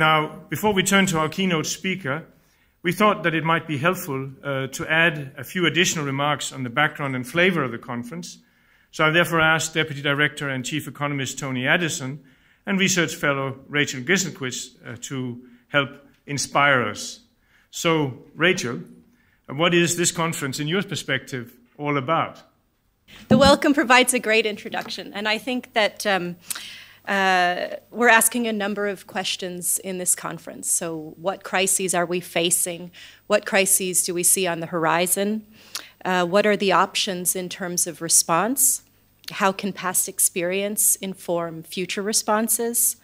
Now, before we turn to our keynote speaker, we thought that it might be helpful uh, to add a few additional remarks on the background and flavor of the conference. So I therefore asked Deputy Director and Chief Economist Tony Addison and Research Fellow Rachel Gisselquist uh, to help inspire us. So, Rachel, what is this conference, in your perspective, all about? The welcome provides a great introduction, and I think that um, uh, we're asking a number of questions in this conference. So, what crises are we facing? What crises do we see on the horizon? Uh, what are the options in terms of response? How can past experience inform future responses?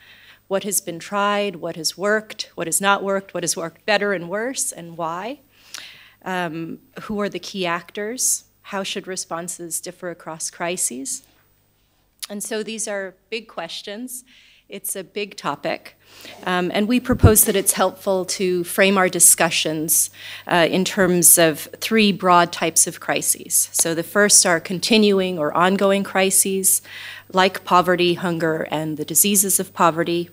What has been tried? What has worked? What has not worked? What has worked better and worse, and why? Um, who are the key actors? How should responses differ across crises? And so these are big questions. It's a big topic. Um, and we propose that it's helpful to frame our discussions uh, in terms of three broad types of crises. So the first are continuing or ongoing crises, like poverty, hunger, and the diseases of poverty,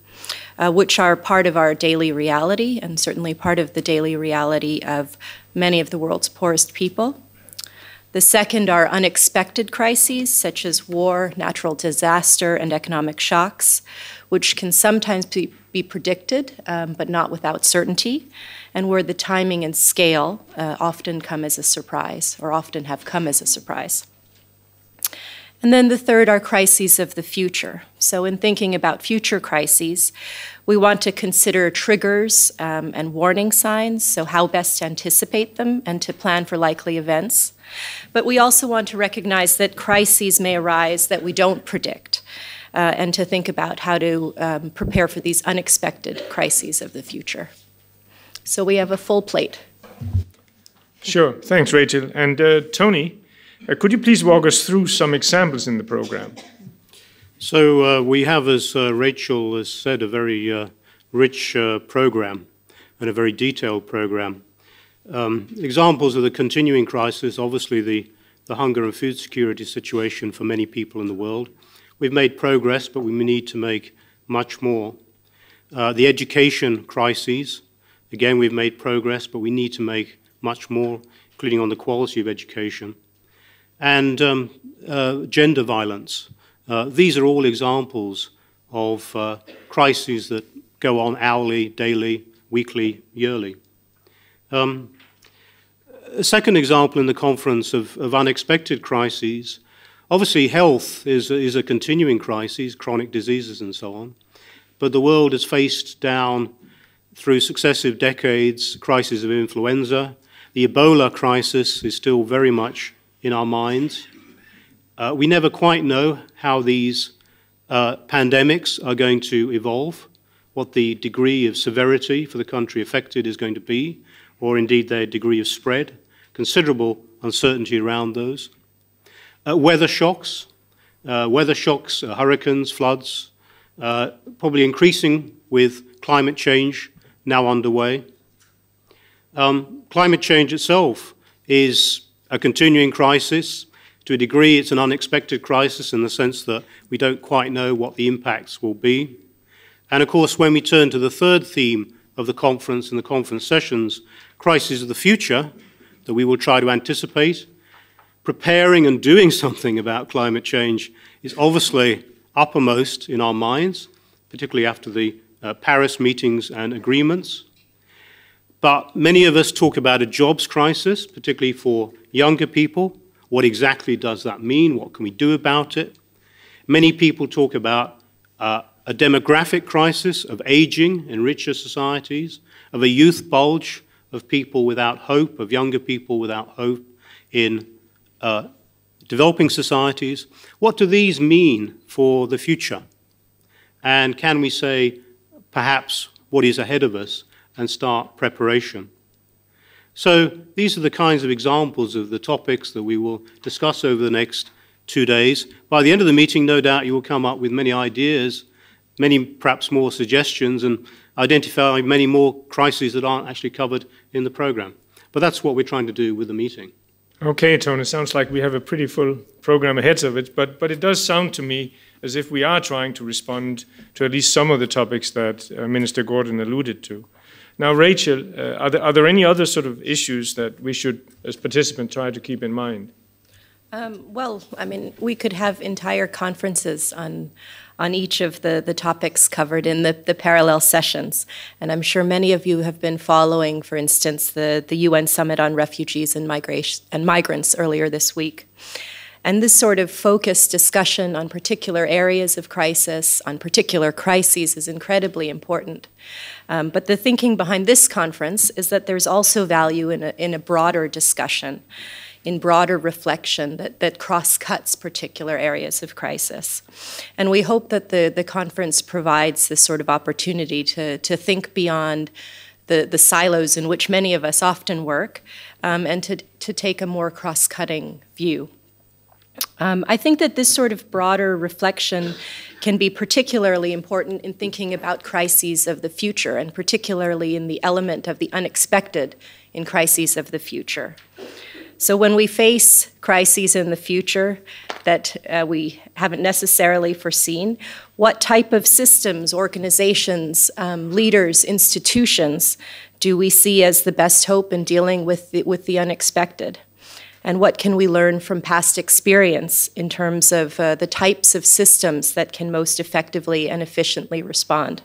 uh, which are part of our daily reality and certainly part of the daily reality of many of the world's poorest people. The second are unexpected crises, such as war, natural disaster, and economic shocks, which can sometimes be, be predicted, um, but not without certainty, and where the timing and scale uh, often come as a surprise, or often have come as a surprise. And then the third are crises of the future. So, in thinking about future crises, we want to consider triggers um, and warning signs, so how best to anticipate them and to plan for likely events. But we also want to recognize that crises may arise that we don't predict. Uh, and to think about how to um, prepare for these unexpected crises of the future. So we have a full plate. Sure. Thanks, Rachel. And uh, Tony, uh, could you please walk us through some examples in the program? So uh, we have, as uh, Rachel has said, a very uh, rich program and a very detailed program. Um, examples of the continuing crisis, obviously the, the hunger and food security situation for many people in the world. We've made progress, but we need to make much more. Uh, the education crises, again, we've made progress, but we need to make much more, including on the quality of education. And um, uh, gender violence. Uh, these are all examples of uh, crises that go on hourly, daily, weekly, yearly. Um, a second example in the conference of, of unexpected crises. Obviously, health is, is a continuing crisis, chronic diseases and so on. But the world has faced down through successive decades crises of influenza. The Ebola crisis is still very much in our minds. Uh, we never quite know how these uh, pandemics are going to evolve, what the degree of severity for the country affected is going to be, or indeed their degree of spread considerable uncertainty around those. Uh, weather shocks, uh, weather shocks, uh, hurricanes, floods, uh, probably increasing with climate change now underway. Um, climate change itself is a continuing crisis. To a degree, it's an unexpected crisis in the sense that we don't quite know what the impacts will be. And of course, when we turn to the third theme of the conference and the conference sessions, crises of the future, that we will try to anticipate. Preparing and doing something about climate change is obviously uppermost in our minds, particularly after the uh, Paris meetings and agreements. But many of us talk about a jobs crisis, particularly for younger people. What exactly does that mean? What can we do about it? Many people talk about uh, a demographic crisis of aging in richer societies, of a youth bulge of people without hope, of younger people without hope in uh, developing societies. What do these mean for the future? And can we say perhaps what is ahead of us and start preparation? So these are the kinds of examples of the topics that we will discuss over the next two days. By the end of the meeting, no doubt you will come up with many ideas, many perhaps more suggestions, and identify many more crises that aren't actually covered in the program. But that's what we're trying to do with the meeting. Okay, Tony, it sounds like we have a pretty full program ahead of it, but, but it does sound to me as if we are trying to respond to at least some of the topics that uh, Minister Gordon alluded to. Now, Rachel, uh, are, there, are, there, any other sort of issues that we should, as participants, try to keep in mind? Um, well, I mean, we could have entire conferences on on each of the, the topics covered in the, the parallel sessions. And I'm sure many of you have been following, for instance, the, the UN Summit on Refugees and, Migration, and Migrants earlier this week. And this sort of focused discussion on particular areas of crisis, on particular crises, is incredibly important. Um, but the thinking behind this conference is that there's also value in a, in a broader discussion, in broader reflection that, that cross cuts particular areas of crisis. And we hope that the, the conference provides this sort of opportunity to, to think beyond the, the silos in which many of us often work um, and to, to take a more cross cutting view. Um, I think that this sort of broader reflection can be particularly important in thinking about crises of the future, and particularly in the element of the unexpected in crises of the future. So, when we face crises in the future that uh, we haven't necessarily foreseen, what type of systems, organizations, um, leaders, institutions do we see as the best hope in dealing with the, with the unexpected? And what can we learn from past experience in terms of uh, the types of systems that can most effectively and efficiently respond.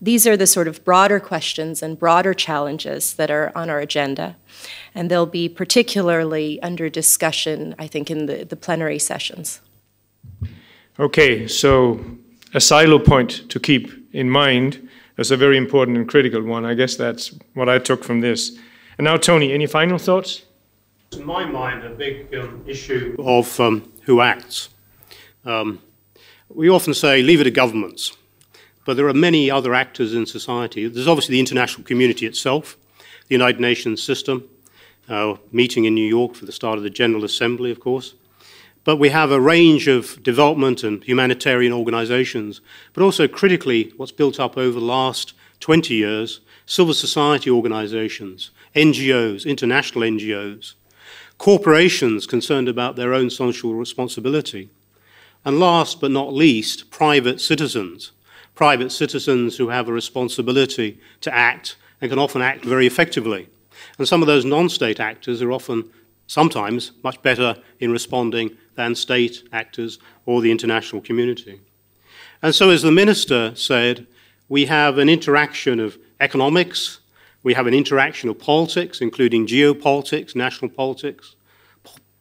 These are the sort of broader questions and broader challenges that are on our agenda, and they'll be particularly under discussion, I think, in the, the plenary sessions. Okay, so a silo point to keep in mind is a very important and critical one. I guess that's what I took from this. And now, Tony, any final thoughts? In my mind, a big um, issue of um, who acts. Um, we often say, leave it to governments, but there are many other actors in society. There's obviously the international community itself, the United Nations system, uh, meeting in New York for the start of the General Assembly, of course. But we have a range of development and humanitarian organizations, but also critically, what's built up over the last 20 years civil society organizations, NGOs, international NGOs, corporations concerned about their own social responsibility, and last but not least, private citizens. Private citizens who have a responsibility to act and can often act very effectively. And some of those non state actors are often, sometimes, much better in responding than state actors or the international community. And so, as the minister said, we have an interaction of economics, we have an interaction of politics, including geopolitics, national politics,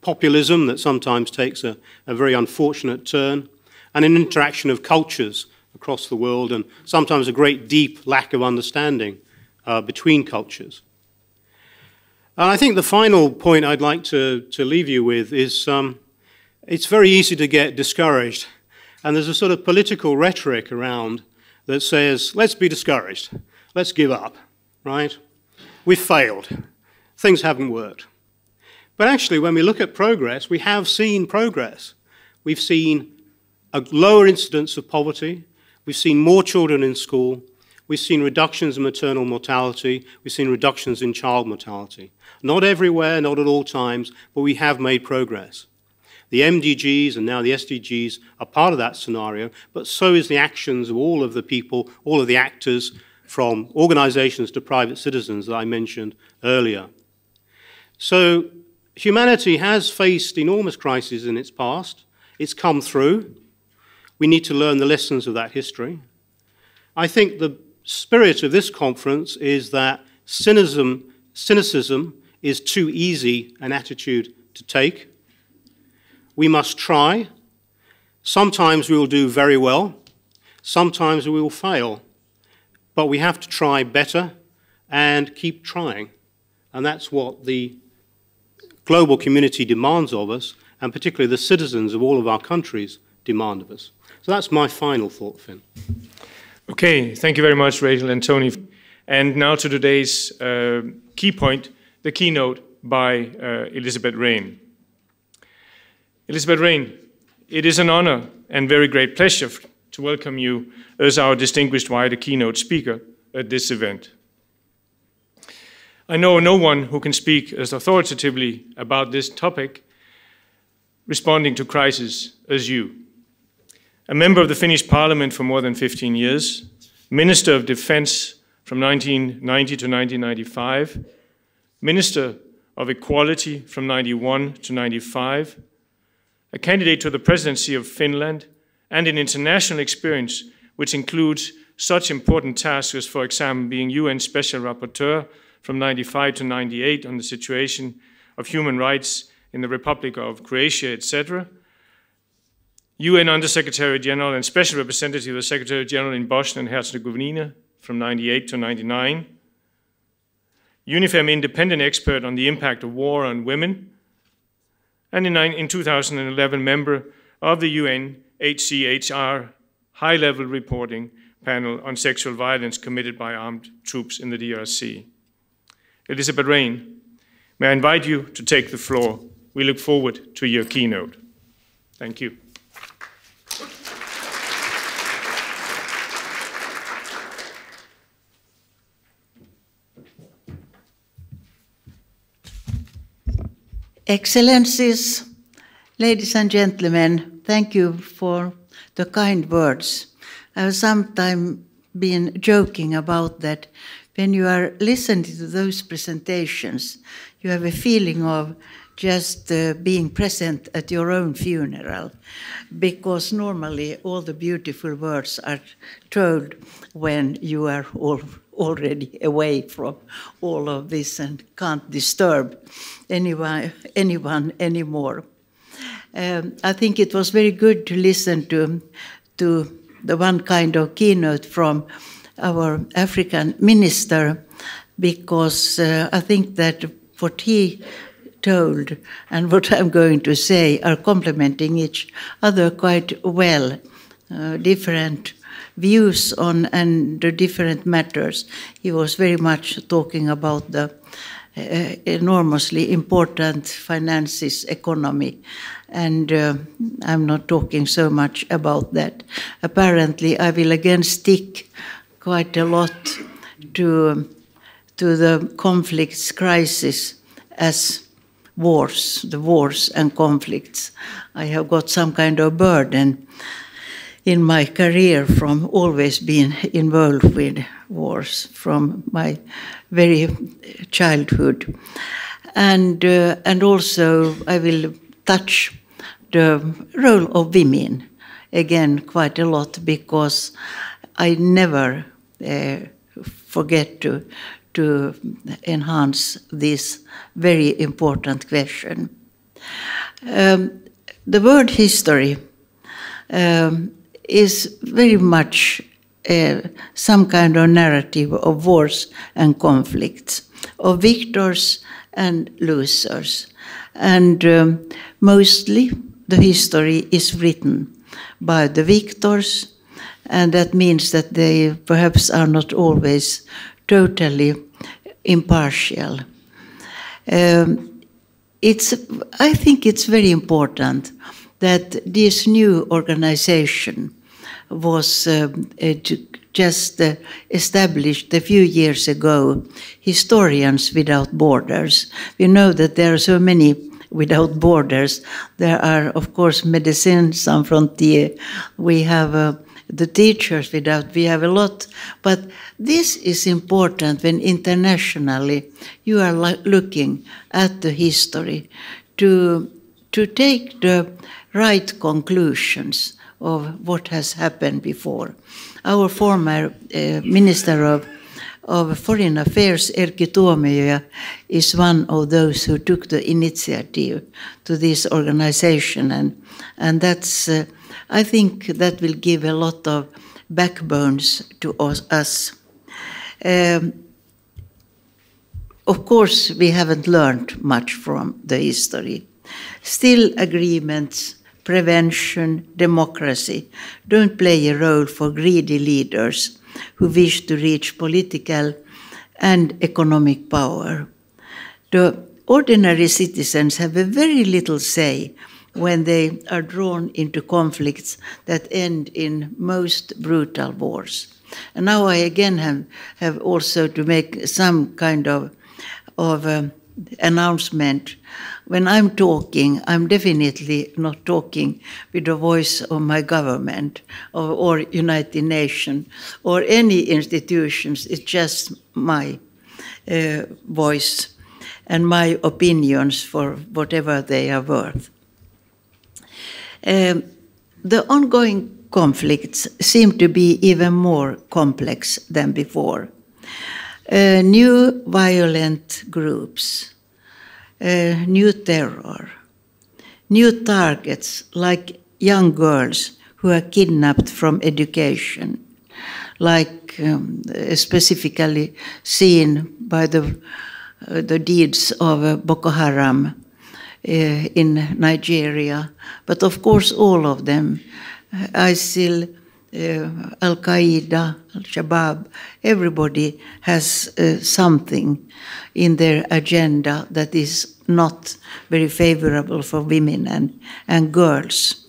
populism that sometimes takes a, a very unfortunate turn, and an interaction of cultures across the world, and sometimes a great deep lack of understanding uh, between cultures. And I think the final point I'd like to, to leave you with is um, it's very easy to get discouraged. And there's a sort of political rhetoric around that says, let's be discouraged, let's give up right? We've failed. Things haven't worked. But actually, when we look at progress, we have seen progress. We've seen a lower incidence of poverty. We've seen more children in school. We've seen reductions in maternal mortality. We've seen reductions in child mortality. Not everywhere, not at all times, but we have made progress. The MDGs and now the SDGs are part of that scenario, but so is the actions of all of the people, all of the actors from organizations to private citizens that I mentioned earlier. So humanity has faced enormous crises in its past. It's come through. We need to learn the lessons of that history. I think the spirit of this conference is that cynicism, cynicism is too easy an attitude to take. We must try. Sometimes we will do very well. Sometimes we will fail. But we have to try better and keep trying. And that's what the global community demands of us, and particularly the citizens of all of our countries demand of us. So that's my final thought, Finn. Okay, thank you very much, Rachel and Tony. And now to today's uh, key point, the keynote by uh, Elisabeth Rehn. Elisabeth Rehn, it is an honor and very great pleasure to welcome you as our distinguished WIDER keynote speaker at this event. I know no one who can speak as authoritatively about this topic, responding to crisis, as you. a member of the Finnish parliament for more than 15 years, Minister of Defense from 1990 to 1995, Minister of Equality from 91 to 95, a candidate to the presidency of Finland, and an international experience which includes such important tasks as, for example, being UN Special Rapporteur from 95 to 98 on the situation of human rights in the Republic of Croatia, etc. UN Undersecretary General and Special Representative of the Secretary General in Bosnia and Herzegovina from 98 to 99. UNIFEM independent expert on the impact of war on women. And in, in 2011, member of the UNHCHR high level reporting panel on sexual violence committed by armed troops in the DRC. Elisabeth Rehn, may I invite you to take the floor? We look forward to your keynote. Thank you. Excellencies, ladies and gentlemen, thank you for the kind words. I have sometimes been joking about that when you are listening to those presentations, you have a feeling of just uh, being present at your own funeral, because normally all the beautiful words are told when you are all already away from all of this and can't disturb anyone, anyone anymore. Um, I think it was very good to listen to, to the one kind of keynote from our African minister, because uh, I think that what he told and what I'm going to say are complementing each other quite well. Uh, different views on and different matters. He was very much talking about the enormously important finances economy and uh, I'm not talking so much about that. Apparently, I will again stick quite a lot to, to the conflicts, crisis as wars, the wars and conflicts. I have got some kind of burden in my career from always being involved with wars from my very childhood. And, uh, and also, I will touch the role of women again quite a lot because I never uh, forget to to enhance this very important question. Um, the word history um, is very much uh, some kind of narrative of wars and conflicts, of victors and losers. And um, mostly the history is written by the victors, and that means that they perhaps are not always totally impartial. Um, it's, I think it's very important that this new organization was um, uh, just uh, established a few years ago, Historians Without Borders. We know that there are so many without borders. There are, of course, Médecins Sans Frontières. We have uh, the teachers without, we have a lot. But this is important when internationally you are looking at the history to, to take the right conclusions of what has happened before. Our former uh, Minister of of Foreign Affairs, Erkki Tuomioja, is one of those who took the initiative to this organization, and and that's uh, I think that will give a lot of backbones to us. Um, of course, we haven't learned much from the history. Still, agreements, prevention, democracy don't play a role for greedy leaders who wish to reach political and economic power. The ordinary citizens have a very little say when they are drawn into conflicts that end in most brutal wars. And now I again have, have also to make some kind of, of um, announcement. When I'm talking, I'm definitely not talking with the voice of my government or, or United Nations or any institutions. It's just my uh, voice and my opinions for whatever they are worth. Um, the ongoing conflicts seem to be even more complex than before. Uh, new violent groups, uh, new terror, new targets like young girls who are kidnapped from education, like um, specifically seen by the, uh, the deeds of uh, Boko Haram uh, in Nigeria, but of course all of them, ISIL, uh, Al Qaeda, Al Shabaab, everybody has uh, something in their agenda that is not very favorable for women and, and girls.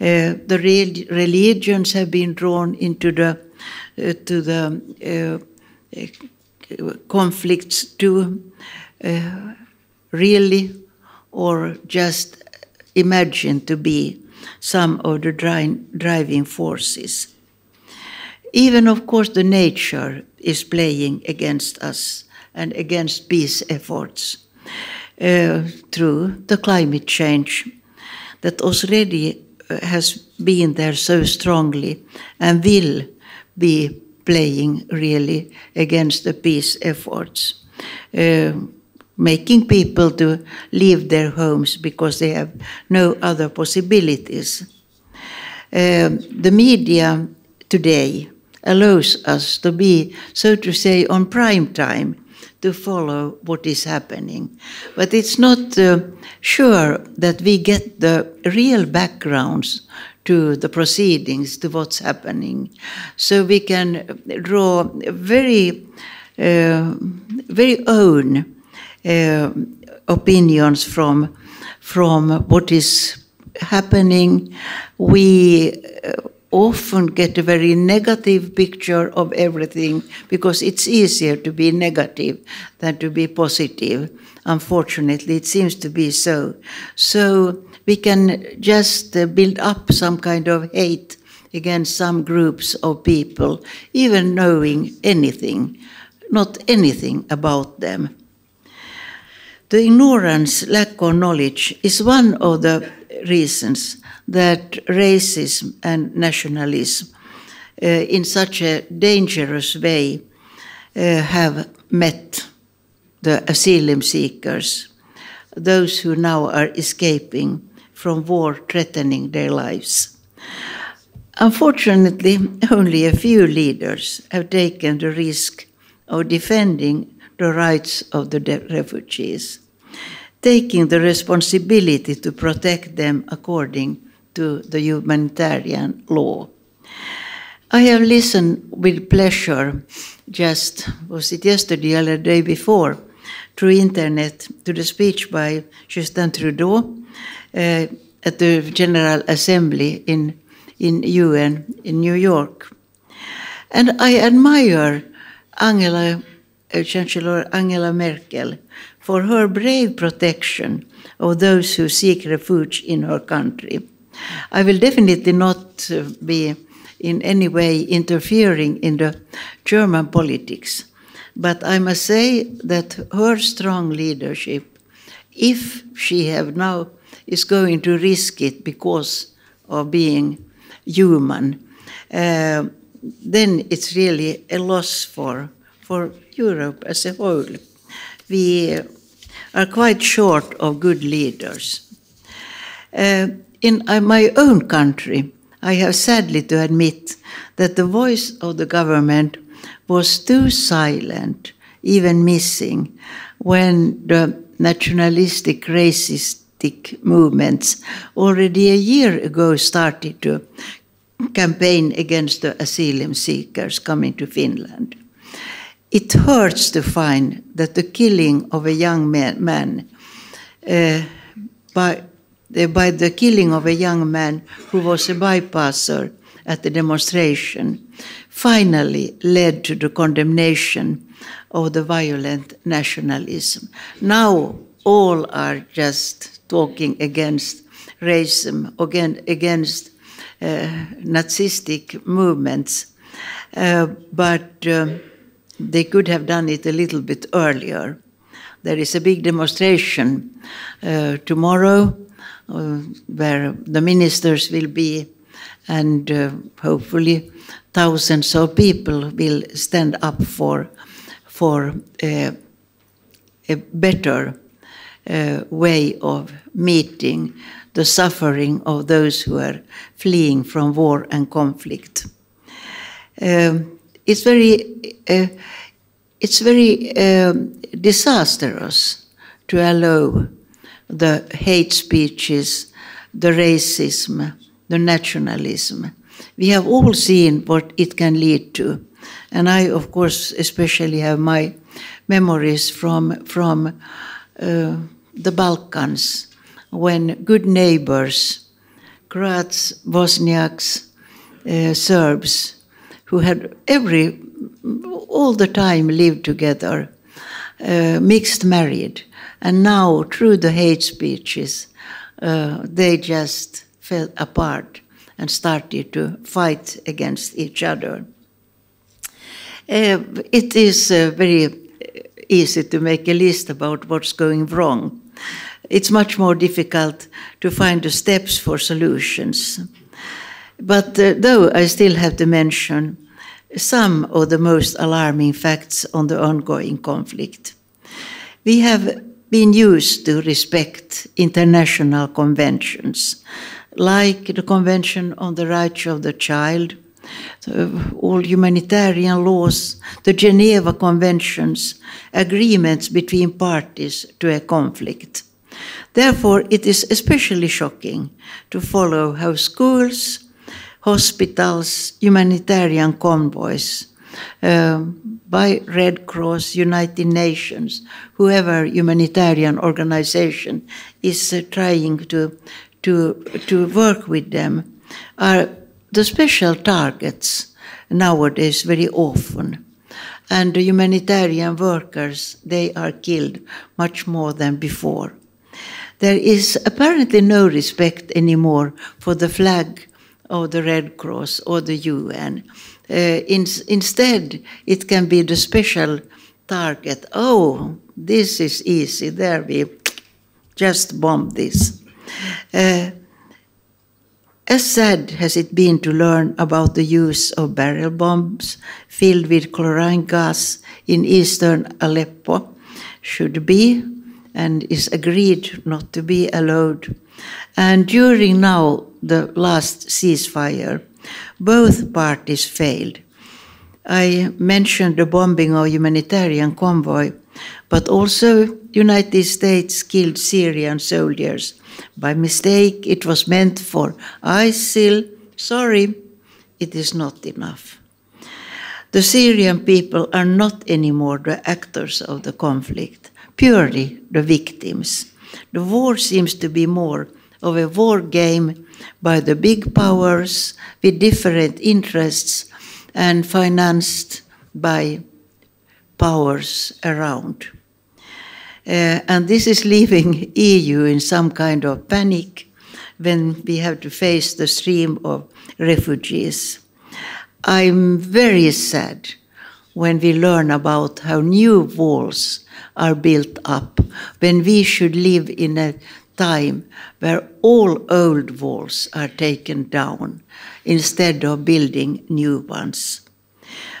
Uh, the re- religions have been drawn into the uh, to the uh, conflicts too, uh, really, or just imagined to be some of the dri- driving forces. Even, of course, the nature is playing against us and against peace efforts uh, through the climate change that already uh, has been there so strongly and will be playing really against the peace efforts. Uh, making people to leave their homes because they have no other possibilities. Uh, the media today allows us to be, so to say, on prime time to follow what is happening. But it's not uh, sure that we get the real backgrounds to the proceedings, to what's happening. So we can draw very, uh, very own uh, opinions from from what is happening. We uh, often get a very negative picture of everything because it's easier to be negative than to be positive. Unfortunately, it seems to be so. So we can just uh, build up some kind of hate against some groups of people, even knowing anything, not anything about them. The ignorance, lack of knowledge, is one of the reasons that racism and nationalism, uh, in such a dangerous way, uh, have met the asylum seekers, those who now are escaping from war threatening their lives. Unfortunately, only a few leaders have taken the risk of defending the rights of the refugees, taking the responsibility to protect them according to the humanitarian law. I have listened with pleasure, just was it yesterday or the day before, through internet to the speech by Justin Trudeau uh, at the General Assembly in, in UN in New York. And I admire Angela uh, Chancellor Angela Merkel for her brave protection of those who seek refuge in her country. I will definitely not uh, be in any way interfering in the German politics, but I must say that her strong leadership, if she have now is going to risk it because of being human, uh, then it's really a loss for for Europe as a whole. We are quite short of good leaders. Uh, in uh, my own country, I have sadly to admit that the voice of the government was too silent, even missing, when the nationalistic, racistic movements already a year ago started to campaign against the asylum seekers coming to Finland. It hurts to find that the killing of a young man, man uh, by, uh, by the killing of a young man who was a bypasser at the demonstration finally led to the condemnation of the violent nationalism. Now all are just talking against racism, again, against Nazistic movements, uh, but um, they could have done it a little bit earlier. There is a big demonstration uh, tomorrow uh, where the ministers will be, and uh, hopefully thousands of people will stand up for for uh, a better uh, way of meeting the suffering of those who are fleeing from war and conflict. Um, it's very, uh, it's very um, disastrous to allow the hate speeches, the racism, the nationalism. We have all seen what it can lead to. And I, of course, especially have my memories from, from uh, the Balkans when good neighbors, Croats, Bosniaks, uh, Serbs, who had every, all the time lived together, uh, mixed married. And now, through the hate speeches, uh, they just fell apart and started to fight against each other. Uh, it is uh, very easy to make a list about what's going wrong. It's much more difficult to find the steps for solutions. But uh, though I still have to mention some of the most alarming facts on the ongoing conflict. We have been used to respect international conventions, like the Convention on the Rights of the Child, all humanitarian laws, the Geneva Conventions, agreements between parties to a conflict. Therefore, it is especially shocking to follow how schools, hospitals, humanitarian convoys um, by Red Cross, United Nations, whoever humanitarian organization is uh, trying to, to, to work with them, are the special targets nowadays very often. And the humanitarian workers, they are killed much more than before. There is apparently no respect anymore for the flag of the Red Cross or the UN. Uh, in, instead, it can be the special target. Oh, this is easy. There we just bomb this. Uh, as sad has it been to learn about the use of barrel bombs filled with chlorine gas in eastern Aleppo, should be and is agreed not to be allowed. And during now the last ceasefire, both parties failed. I mentioned the bombing of humanitarian convoy, but also United States killed Syrian soldiers. By mistake, it was meant for ISIL. Sorry, it is not enough. The Syrian people are not anymore the actors of the conflict, purely the victims. The war seems to be more of a war game by the big powers with different interests and financed by powers around. Uh, and this is leaving EU in some kind of panic when we have to face the stream of refugees. I'm very sad when we learn about how new walls are built up, when we should live in a time where all old walls are taken down instead of building new ones.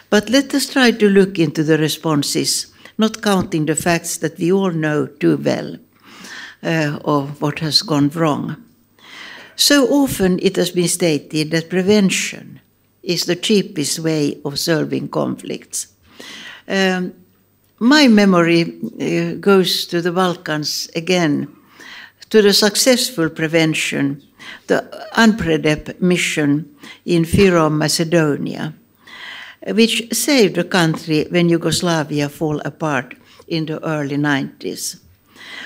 But let us try to look into the responses, not counting the facts that we all know too well uh, of what has gone wrong. So often it has been stated that prevention is the cheapest way of solving conflicts. Um, my memory uh, goes to the Balkans again to the successful prevention, the UNPREDEP mission in Fyrom, Macedonia, which saved the country when Yugoslavia fell apart in the early 90s.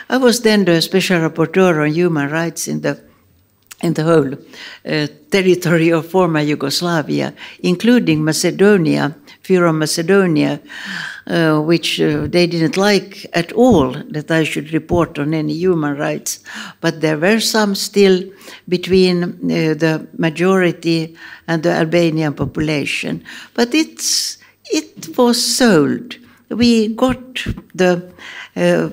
I was then the special rapporteur on human rights in the in the whole uh, territory of former Yugoslavia, including Macedonia, Fyrom Macedonia, uh, which uh, they didn't like at all that I should report on any human rights. But there were some still between uh, the majority and the Albanian population. But it's, it was sold. We got the uh,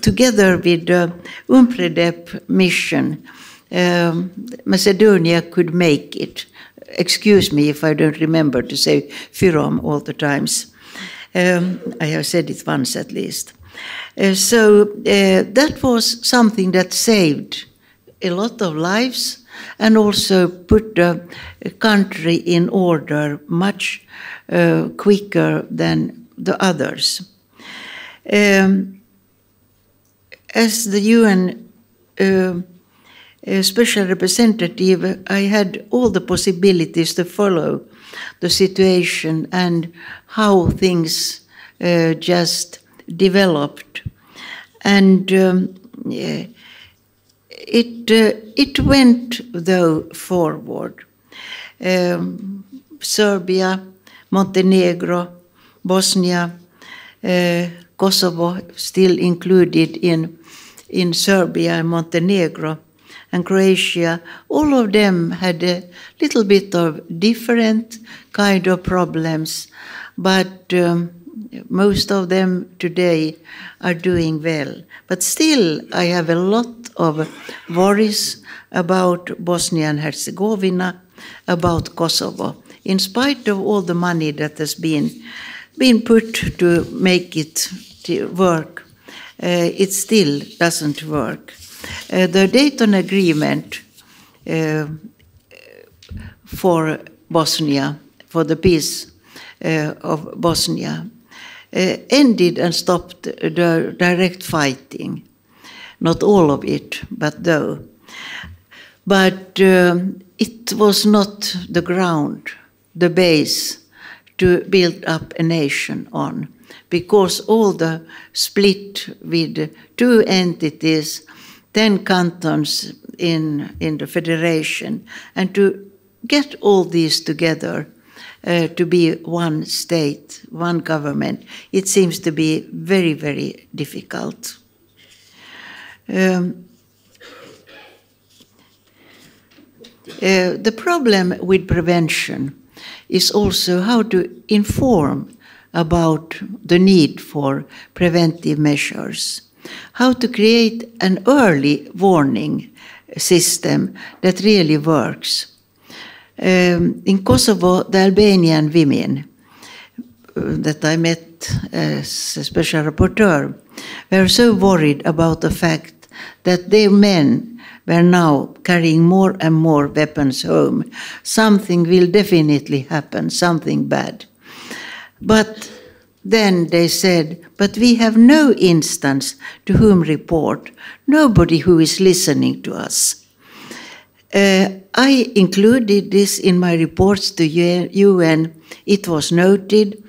together with the UNPREDEP mission um, Macedonia could make it. Excuse me if I don't remember to say Fyrom all the times. Um, I have said it once at least. Uh, so uh, that was something that saved a lot of lives and also put the country in order much uh, quicker than the others. Um, as the UN uh, special representative, I had all the possibilities to follow the situation and how things uh, just developed. And um, it, uh, it went, though, forward. Um, Serbia, Montenegro, Bosnia, uh, Kosovo, still included in, in Serbia and Montenegro and Croatia, all of them had a little bit of different kind of problems, but um, most of them today are doing well. But still, I have a lot of worries about Bosnia and Herzegovina, about Kosovo, in spite of all the money that has been been put to make it to work. Uh, it still doesn't work. Uh, the Dayton Agreement uh, for Bosnia, for the peace uh, of Bosnia, ended and stopped the direct fighting. Not all of it, but though. But um, it was not the ground, the base to build up a nation on, because all the split with two entities 10 cantons in, in the federation, and to get all these together uh, to be one state, one government, it seems to be very, very difficult. Um, uh, the problem with prevention is also how to inform about the need for preventive measures how to create an early warning system that really works. Um, in Kosovo, the Albanian women uh, that I met as a special rapporteur were so worried about the fact that their men were now carrying more and more weapons home. Something will definitely happen, something bad. But then they said, But we have no instance to whom report, nobody who is listening to us. Uh, I included this in my reports to UN. It was noted,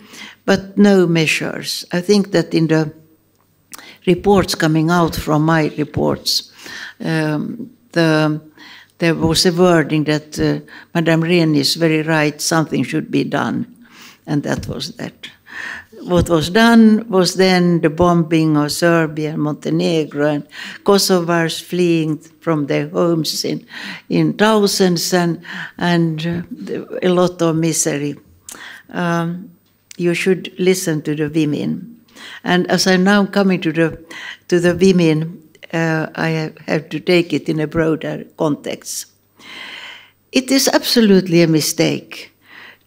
but no measures. I think that in the reports coming out from my reports, um, the, there was a wording that uh, Madame Rehn is very right, something should be done, and that was that what was done was then the bombing of Serbia and Montenegro and Kosovars fleeing from their homes in, in thousands and, and uh, a lot of misery. Um, you should listen to the women. And as I'm now coming to the, to the women, uh, I have to take it in a broader context. It is absolutely a mistake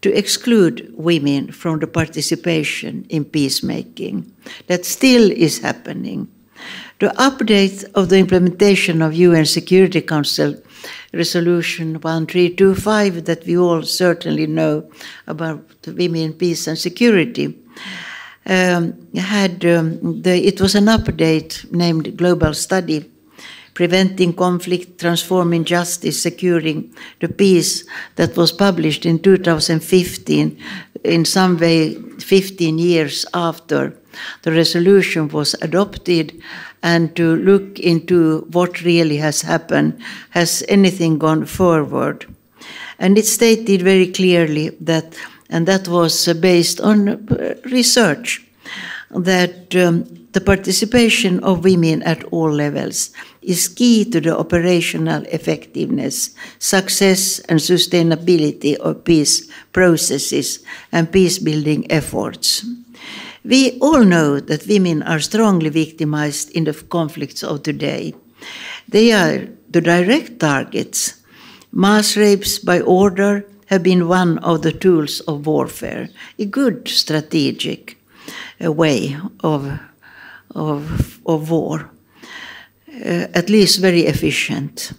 to exclude women from the participation in peacemaking. That still is happening. The update of the implementation of UN Security Council Resolution 1325 that we all certainly know about women, peace and security um, had um, the, it was an update named Global Study Preventing Conflict, Transforming Justice, Securing the Peace, that was published in 2015, in some way 15 years after the resolution was adopted, and to look into what really has happened. Has anything gone forward? And it stated very clearly that, and that was based on research, that um, the participation of women at all levels is key to the operational effectiveness, success, and sustainability of peace processes and peace building efforts. We all know that women are strongly victimized in the conflicts of today. They are the direct targets. Mass rapes by order have been one of the tools of warfare, a good strategic uh, way of, of, of war uh, at least very efficient.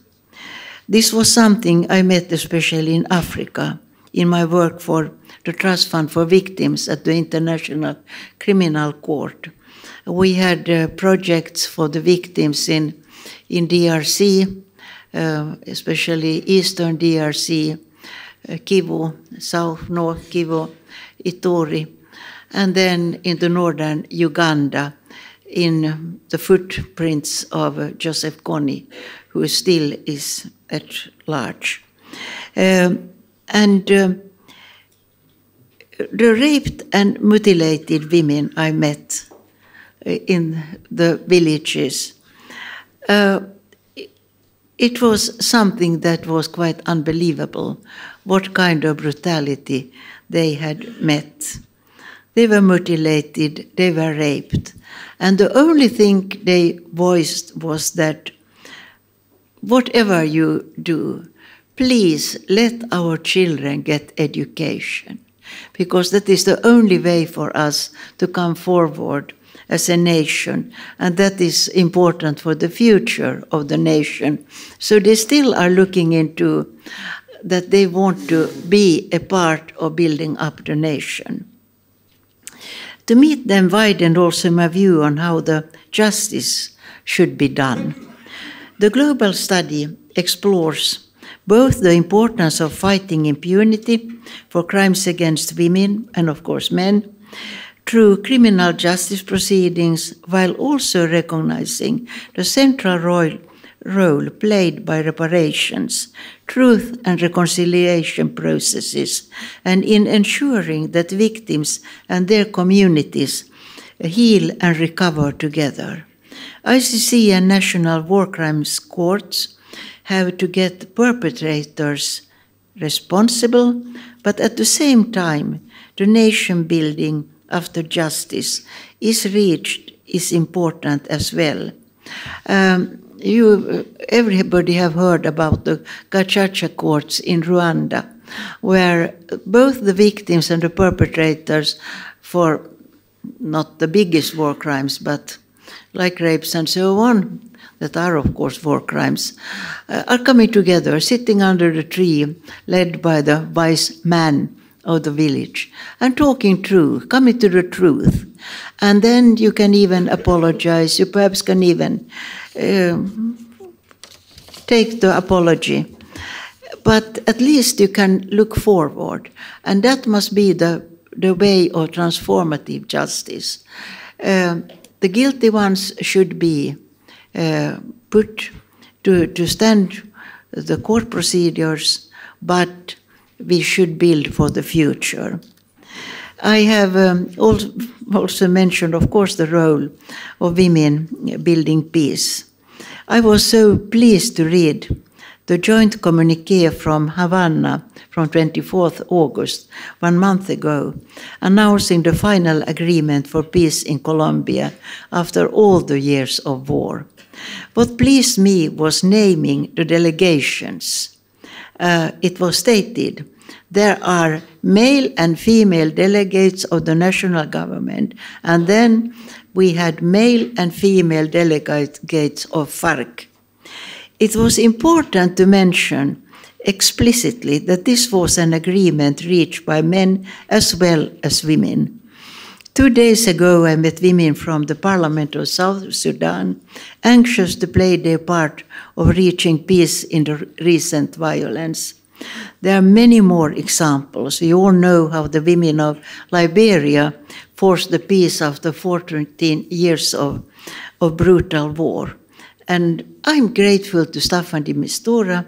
This was something I met especially in Africa in my work for the Trust Fund for Victims at the International Criminal Court. We had uh, projects for the victims in, in DRC, uh, especially Eastern DRC, uh, Kivu, South North Kivu, Ituri, and then in the northern Uganda, in the footprints of Joseph Kony, who still is at large. Um, and um, the raped and mutilated women I met uh, in the villages, uh, it was something that was quite unbelievable what kind of brutality they had met. They were mutilated, they were raped. And the only thing they voiced was that whatever you do, please let our children get education, because that is the only way for us to come forward as a nation, and that is important for the future of the nation. So they still are looking into that they want to be a part of building up the nation. To meet them widened also my view on how the justice should be done. The global study explores both the importance of fighting impunity for crimes against women and, of course, men through criminal justice proceedings, while also recognizing the central role role played by reparations, truth and reconciliation processes, and in ensuring that victims and their communities heal and recover together. ICC and national war crimes courts have to get perpetrators responsible, but at the same time, the nation building after justice is reached is important as well. Um, you, everybody have heard about the Gacaca courts in Rwanda, where both the victims and the perpetrators for not the biggest war crimes, but like rapes and so on, that are of course war crimes, uh, are coming together, sitting under the tree, led by the wise man of the village, and talking true, coming to the truth. And then you can even apologize, you perhaps can even take the apology. But at least you can look forward, and that must be the, the way of transformative justice. Uh, the guilty ones should be uh, put to, to stand the court procedures, but we should build for the future. I have um, also mentioned, of course, the role of women building peace. I was so pleased to read the joint communique from Havana from 24th August, one month ago, announcing the final agreement for peace in Colombia after all the years of war. What pleased me was naming the delegations. Uh, it was stated there are male and female delegates of the national government, and then we had male and female delegates of FARC. It was important to mention explicitly that this was an agreement reached by men as well as women. Two days ago, I met women from the Parliament of South Sudan, anxious to play their part of reaching peace in the recent violence. There are many more examples. We all know how the women of Liberia forced the peace after 14 years of of brutal war. And I'm grateful to Staffan de Mistura,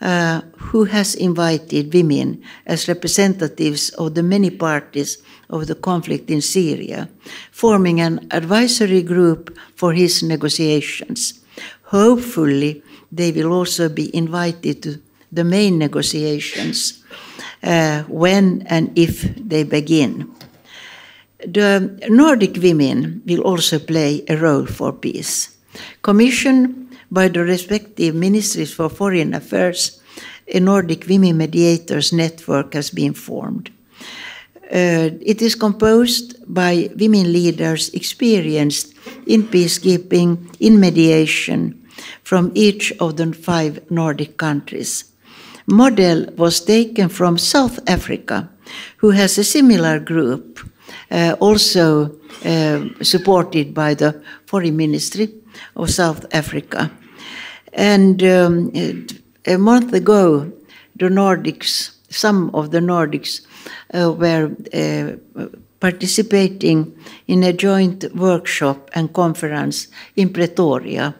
uh, who has invited women as representatives of the many parties of the conflict in Syria, forming an advisory group for his negotiations. Hopefully, they will also be invited to the main negotiations uh, when and if they begin. The Nordic women will also play a role for peace. Commissioned by the respective ministries for foreign affairs, a Nordic Women Mediators Network has been formed. Uh, it is composed by women leaders experienced in peacekeeping, in mediation, from each of the five Nordic countries. Model was taken from South Africa, who has a similar group, uh, also uh, supported by the Foreign Ministry of South Africa. And um, a month ago, the Nordics, some of the Nordics, uh, were uh, participating in a joint workshop and conference in Pretoria.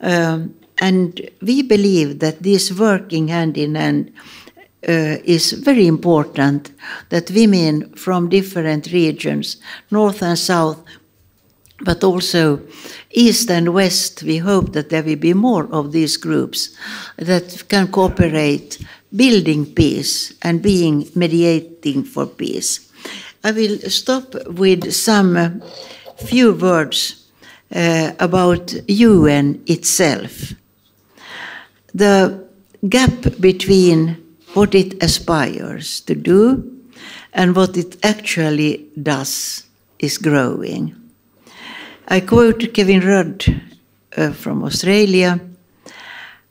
Um, and we believe that this working hand in hand uh, is very important that women from different regions, north and south, but also east and west, we hope that there will be more of these groups that can cooperate, building peace and being mediating for peace. I will stop with some few words uh, about UN itself. The gap between what it aspires to do and what it actually does is growing. I quote Kevin Rudd uh, from Australia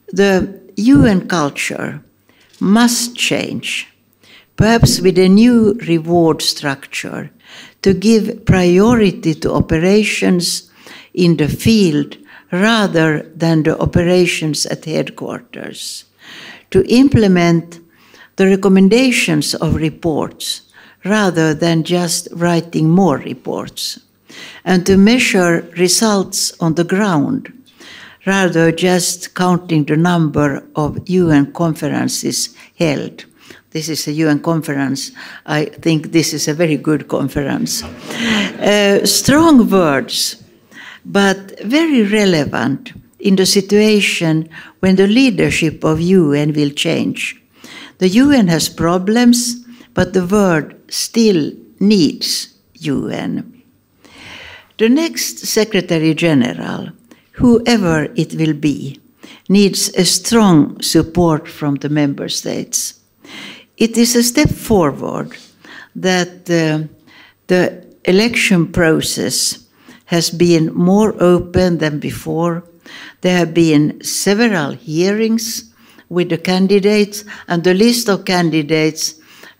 the UN culture must change, perhaps with a new reward structure to give priority to operations in the field rather than the operations at headquarters, to implement the recommendations of reports rather than just writing more reports and to measure results on the ground rather just counting the number of UN conferences held. This is a UN conference. I think this is a very good conference. Uh, strong words, but very relevant in the situation when the leadership of UN will change. The UN has problems, but the world still needs UN. The next Secretary General, whoever it will be, needs a strong support from the member states. It is a step forward that uh, the election process has been more open than before. There have been several hearings with the candidates, and the list of candidates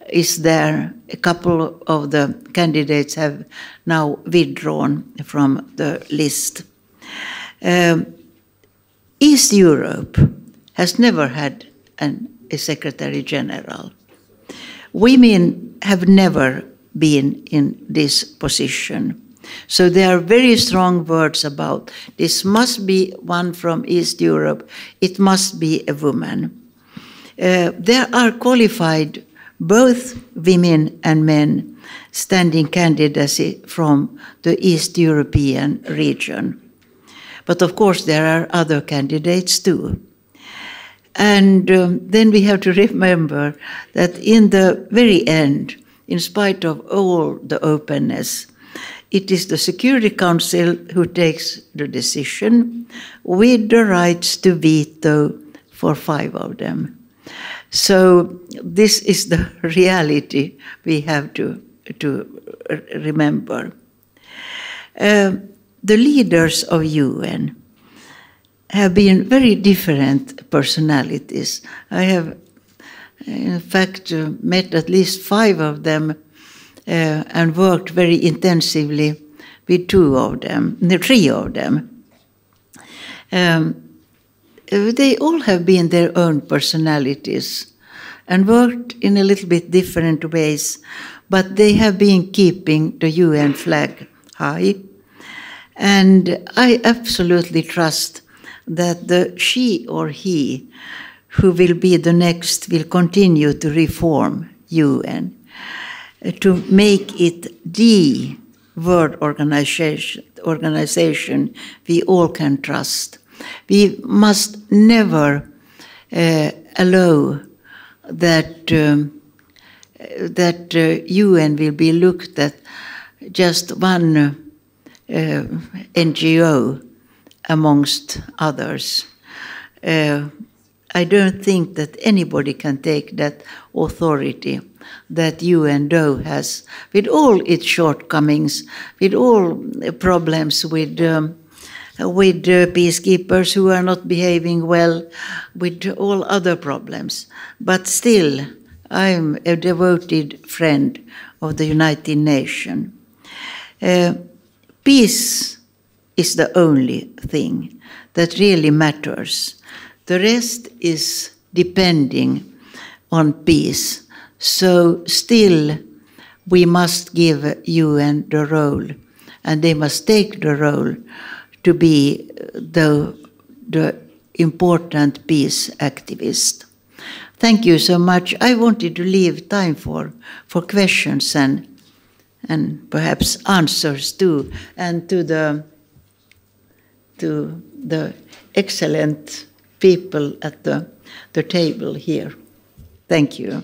is there. A couple of the candidates have now withdrawn from the list. Um, East Europe has never had an, a Secretary General. Women have never been in this position. So there are very strong words about this must be one from East Europe, it must be a woman. Uh, there are qualified both women and men standing candidacy from the East European region. But of course, there are other candidates too. And um, then we have to remember that in the very end, in spite of all the openness, it is the Security Council who takes the decision with the rights to veto for five of them. So this is the reality we have to, to remember. Uh, the leaders of UN have been very different personalities. I have, in fact, uh, met at least five of them and worked very intensively with two of them, the three of them. Um, they all have been their own personalities and worked in a little bit different ways, but they have been keeping the UN flag high. And I absolutely trust that the she or he who will be the next will continue to reform UN, to make it the world organization, organization we all can trust. We must never uh, allow that um, that uh, UN will be looked at just one uh, NGO amongst others. I don't think that anybody can take that authority that UNO has, with all its shortcomings, with all problems with. Um, with uh, peacekeepers who are not behaving well, with all other problems. But still, I'm a devoted friend of the United Nations. Uh, peace is the only thing that really matters. The rest is depending on peace. So, still, we must give UN the role, and they must take the role to be uh, the, the important peace activist. Thank you so much. I wanted to leave time for, for questions and, and perhaps answers too, and to the, to the excellent people at the, the table here. Thank you.